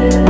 you.